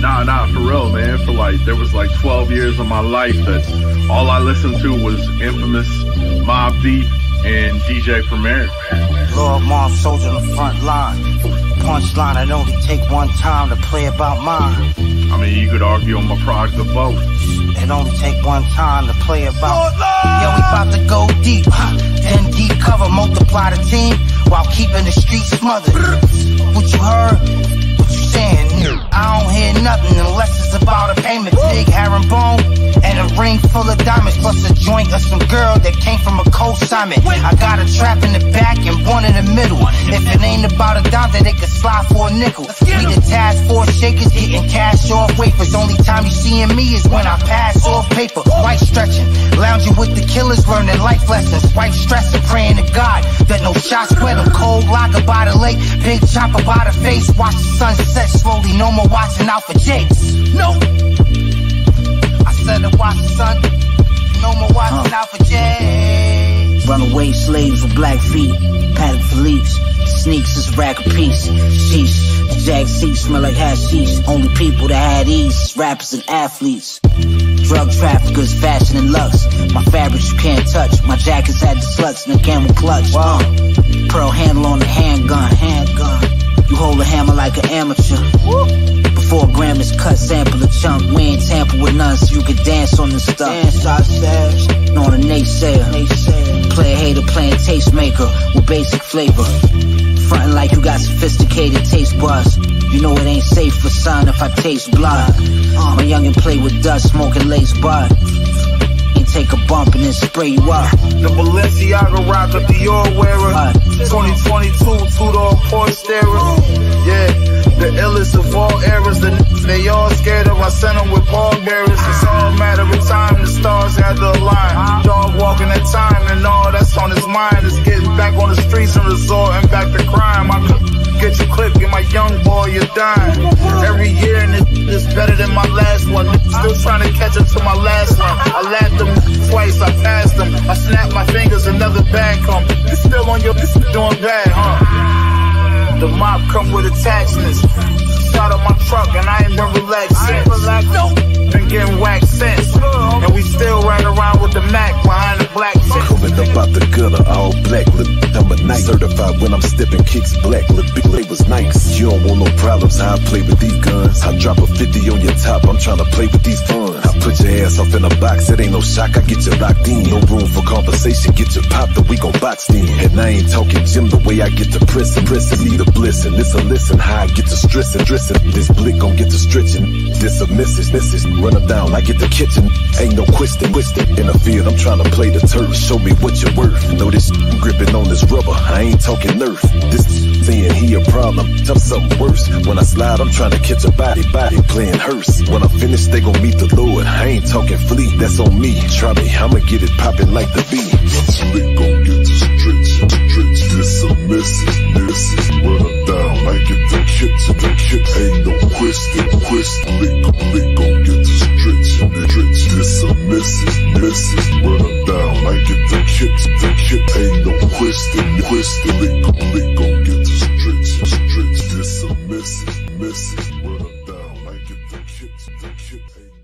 Nah, nah, for real, man. For like, there was like 12 years of my life that all I listened to was infamous Mobb Deep and DJ Premier. Lord Mobb soldier on the front line. Punchline, it only take one time to play about mine. I mean, you could argue I'm a product of both. It only take one time to play about. Yeah, we about to go deep. Then deep cover, multiply the team while keeping the streets smothered. What you diamonds, plus a joint of some girl that came from a co-simon. I got a trap in the back and one in the middle. If it ain't about a dime, then they can slide for a nickel. We the task force shakers getting cash off wafers. Only time you seeing me is when I pass off paper. White stretching, lounging with the killers, learning life lessons. White stressing, praying to God that no shots wet them. Cold lager by the lake, big chopper by the face. Watch the sunset slowly, no more watching out for jakes. No. I said to watch the sun, no more watching out for jakes. Runaway slaves with black feet, Patek Philippe's. Sneaks is a rack of piece. Sheesh, the jag seats smell like hashish. Only people that had these is rappers and athletes. Drug traffickers, fashion and lux. My fabrics you can't touch. My jackets had the sluts and the camel clutch. Uh, pearl handle on the handgun. Handgun. You hold a hammer like an amateur. Before a gram is cut, sample a chunk. We ain't tamper with none, so you can dance on this stuff. Dance ourselves. On a naysayer. naysayer. Play a hater, playing tastemaker with basic flavor. Frontin' like you got sophisticated taste buds. You know it ain't safe for son if I taste blood. Uh, my youngin' play with dust, smoking lace bud. Ain't take a bump and then spray you up. The Balenciaga rock of Dior wearer. 2022 back on the streets and resorting back to crime. I could get you clipped, get my young boy, you're dying. Every year and it's better than my last one. Still trying to catch up to my last one. I laughed them twice, I passed them. I snapped my fingers, another bag come. You still on your, doing bad, huh? The mob come with attachments. Shot up my truck and I ain't been relaxed since. No. Been getting whacked since. And we still riding around with the Mac behind the black tent. Coming up out the gutter, all black. Look, I'm a night certified when I'm stepping kicks black. Look, big labels nice. You don't want no problems. How I play with these guns. I drop a 50 on your top. I'm trying to play with these funds. Put your ass off in a box. It ain't no shock. I get you locked in. No room for conversation. Get you popped. Then we gon' box in. And I ain't talking Jim the way I get to prison. Prison need a blissing. This a listen. How I get to stressing. Dressing. This blick gon' get to stretching. This a message. Message. Run them down I get the kitchen. Ain't no twisting. Twisting. In the field, I'm trying to play the turf. Show me what you're worth. Know this gripping on this rubber. I ain't talking nerf. This saying he a problem. Tough something worse. When I slide, I'm trying to catch a body. Body playing hearse. When I finish, they gon' meet the Lord. I ain't talking flee. That's on me. Try me. I'ma get it popping like the bee. Slick gon' get to stretch, stretch. This a message, message. Run her down like it the kit to the kit. Ain't no question, question. Lick, lick gon' get to stretch, stretch. This a message, message. Run her down like it the kit to the kit. Ain't no question, question. Lick, lick gon' get to stretch, stretch. This a message, message. Run her down like it the kit to the